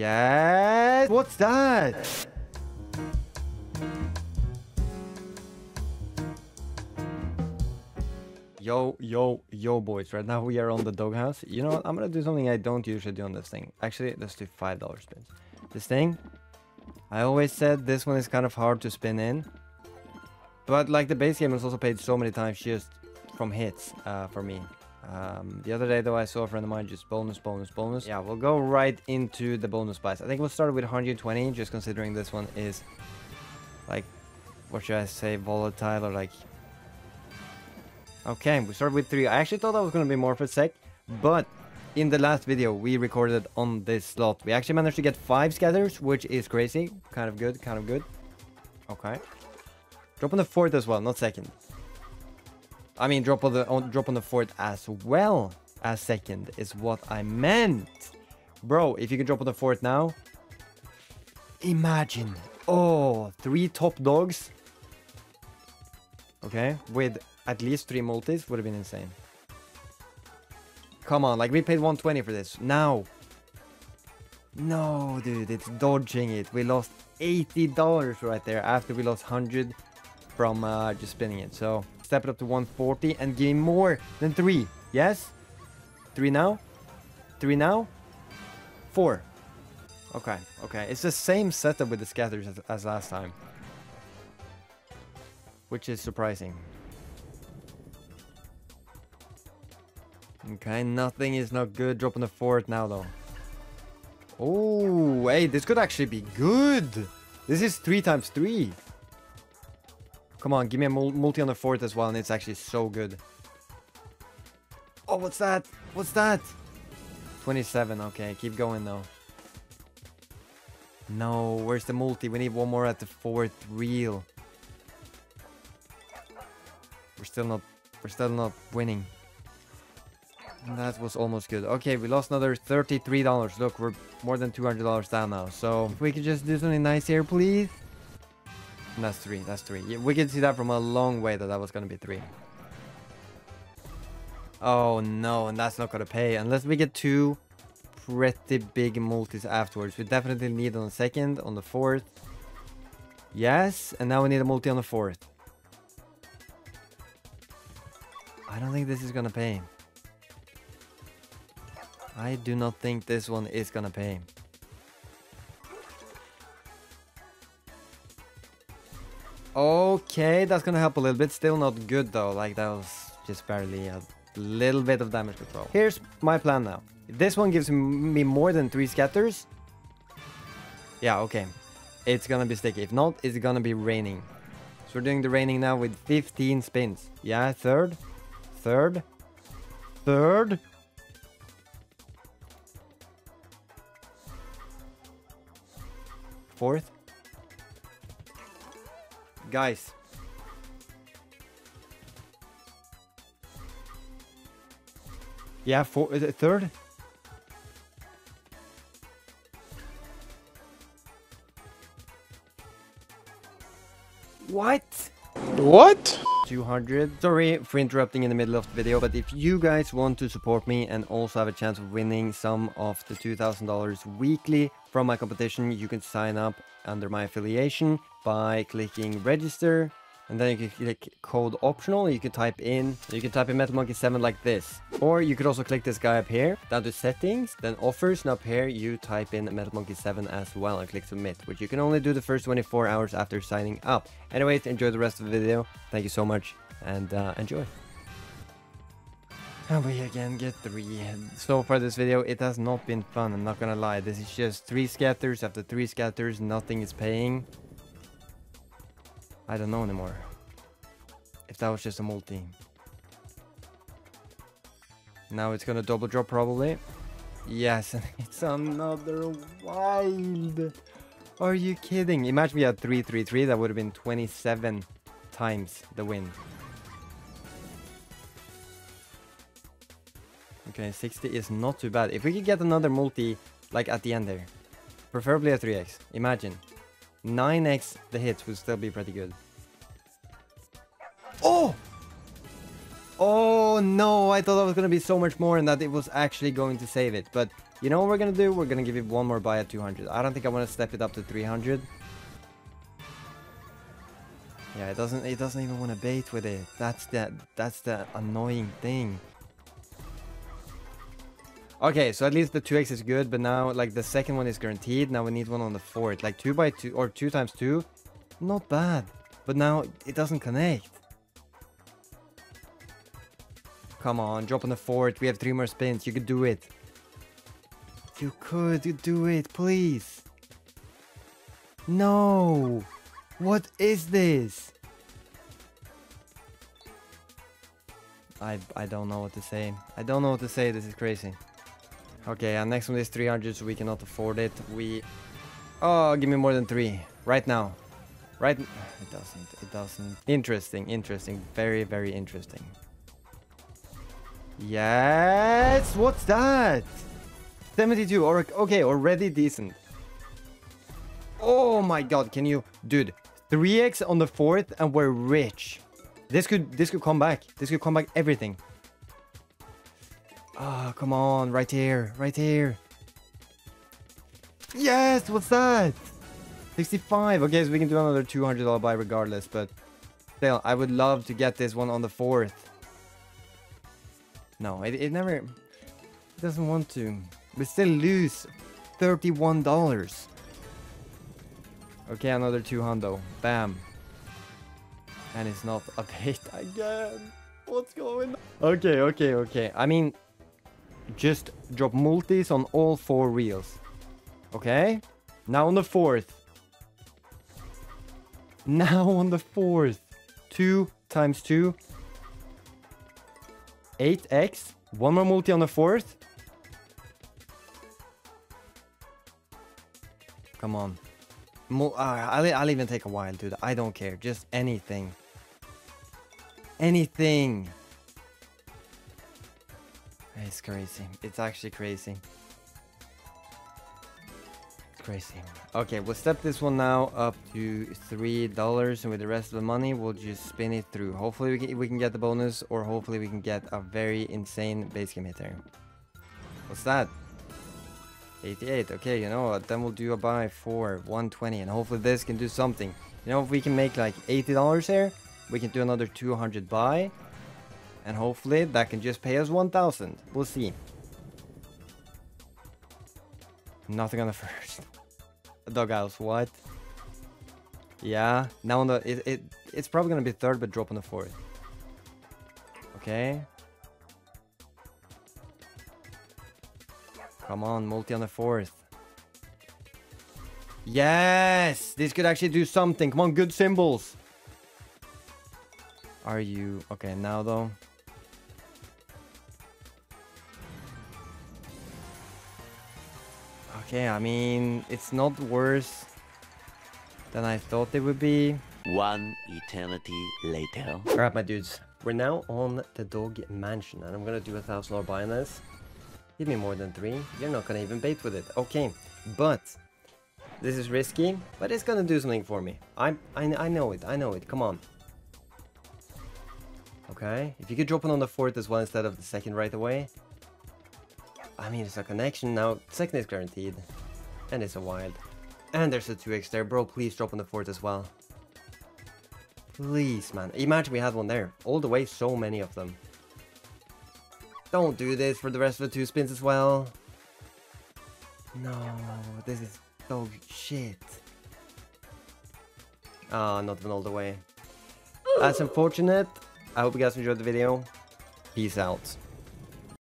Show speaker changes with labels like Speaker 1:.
Speaker 1: Yes. What's that? Yo, yo, yo, boys. Right now we are on the doghouse. You know what? I'm gonna do something I don't usually do on this thing. Actually, let's do $5 spins. This thing, I always said this one is kind of hard to spin in. But like the base game was also paid so many times just from hits uh, for me. Um, the other day though I saw a friend of mine just bonus, bonus, bonus. Yeah, we'll go right into the bonus buys. I think we'll start with 120 just considering this one is like, what should I say, volatile or like... Okay, we start with 3. I actually thought that was going to be more for a sec, but in the last video we recorded on this slot, we actually managed to get 5 scatters, which is crazy. Kind of good, kind of good. Okay. Drop on the fourth as well, not second. I mean, drop on the on, drop on the fourth as well as second is what I meant. Bro, if you can drop on the fourth now, imagine. Oh, three top dogs. Okay, with at least three multis would have been insane. Come on, like we paid 120 for this. Now. No, dude, it's dodging it. We lost $80 right there after we lost 100 from uh, just spinning it. So step it up to 140 and give more than three. Yes? Three now? Three now? Four. Okay, okay. It's the same setup with the scatters as, as last time. Which is surprising. Okay, nothing is not good. Dropping the fourth now though. Oh, hey, this could actually be good. This is three times three. Come on, give me a multi on the fourth as well, and it's actually so good. Oh, what's that? What's that? 27, okay, keep going though. No, where's the multi? We need one more at the fourth reel. We're still not, we're still not winning. That was almost good. Okay, we lost another $33. Look, we're more than $200 down now. So, if we could just do something nice here, please. And that's three. That's three. Yeah, we can see that from a long way that that was going to be three. Oh no, and that's not going to pay. Unless we get two pretty big multis afterwards. We definitely need on the second, on the fourth. Yes, and now we need a multi on the fourth. I don't think this is going to pay. I do not think this one is going to pay. Okay, that's gonna help a little bit. Still not good though. Like that was just barely a little bit of damage control. Here's my plan now. This one gives me more than three scatters. Yeah, okay. It's gonna be sticky. If not, it's gonna be raining. So we're doing the raining now with 15 spins. Yeah, third, third, third. Fourth. Guys. Yeah, four, is it third? What?
Speaker 2: What?
Speaker 1: 200. Sorry for interrupting in the middle of the video, but if you guys want to support me and also have a chance of winning some of the $2,000 weekly from my competition, you can sign up under my affiliation by clicking register and then you can click code optional you can type in you can type in MetalMonkey 7 like this or you could also click this guy up here down to settings then offers and up here you type in MetalMonkey 7 as well and click submit which you can only do the first 24 hours after signing up anyways enjoy the rest of the video thank you so much and uh, enjoy and we again get three. So far this video, it has not been fun, I'm not gonna lie. This is just three scatters after three scatters, nothing is paying. I don't know anymore. That was just a multi. Now it's gonna double drop probably. Yes, it's another wild. Are you kidding? Imagine we had 333, that would have been 27 times the win. Okay, 60 is not too bad. If we could get another multi, like at the end there. Preferably a 3x. Imagine. 9x the hits would still be pretty good. Oh no, I thought that was to be so much more and that it was actually going to save it. But You know what we're gonna do? We're gonna give it one more buy at 200. I don't think I want to step it up to 300. Yeah, it doesn't. It doesn't even want to bait with it. That's the. That's the annoying thing. Okay, so at least the 2x is good, but now, like, the second one is guaranteed. Now we need one on the fourth. Like, 2 by 2, or 2 times 2. Not bad. But now, it doesn't connect. Come on, drop on the fourth. We have 3 more spins. You could do it. You could do it, please. No. What is this? I I don't know what to say. I don't know what to say. This is crazy. Okay, and next one is 300, so we cannot afford it. We... Oh, give me more than three. Right now. Right... It doesn't. It doesn't. Interesting, interesting. Very, very interesting. Yes! What's that? 72. Or, okay, already decent. Oh my god, can you... Dude, 3x on the fourth and we're rich. This could this could come back. This could come back everything. Ah, oh, come on, right here, right here. Yes, what's that? 65. Okay, so we can do another $200 buy regardless, but still, I would love to get this one on the fourth. No, it, it never... It doesn't want to. We still lose $31. Okay, another 200. Bam. And it's not a bait again. What's going on? Okay, okay, okay. I mean, just drop multis on all four reels. Okay? Now on the fourth. Now on the fourth. 2 times 2. 8x. One more multi on the fourth. Come on. Mo uh, I'll, I'll even take a while, dude. I don't care. Just anything. Anything. It's crazy. It's actually crazy. Crazy. Okay, we'll step this one now up to $3 and with the rest of the money, we'll just spin it through. Hopefully we can, we can get the bonus or hopefully we can get a very insane base game hitter. What's that? 88. Okay, you know what? Then we'll do a buy for 120 and hopefully this can do something. You know, if we can make like $80 here, we can do another 200 buy and hopefully that can just pay us 1000. We'll see. Nothing on the first. Doghouse, what? Yeah, now on the it, it it's probably gonna be third but drop on the fourth. Okay. Come on, multi on the fourth. Yes! This could actually do something. Come on, good symbols. Are you... Okay, now though. Okay, I mean, it's not worse than I thought it would be.
Speaker 2: One eternity later.
Speaker 1: Alright, my dudes. We're now on the dog mansion, and I'm gonna do a thousand dollar buy on this. Give me more than three. You're not gonna even bait with it. Okay, but this is risky, but it's gonna do something for me. I, I, I know it. I know it. Come on. Okay, if you could drop it on the fourth as well instead of the second right away, I mean, it's a connection now. Second is guaranteed. And it's a wild. And there's a 2x there. Bro, please drop on the fourth as well. Please, man. Imagine we had one there. All the way, so many of them. Don't do this for the rest of the two spins as well. No, this is so shit. Ah, not even all the way. That's unfortunate. I hope you guys enjoyed the video. Peace out.